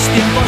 los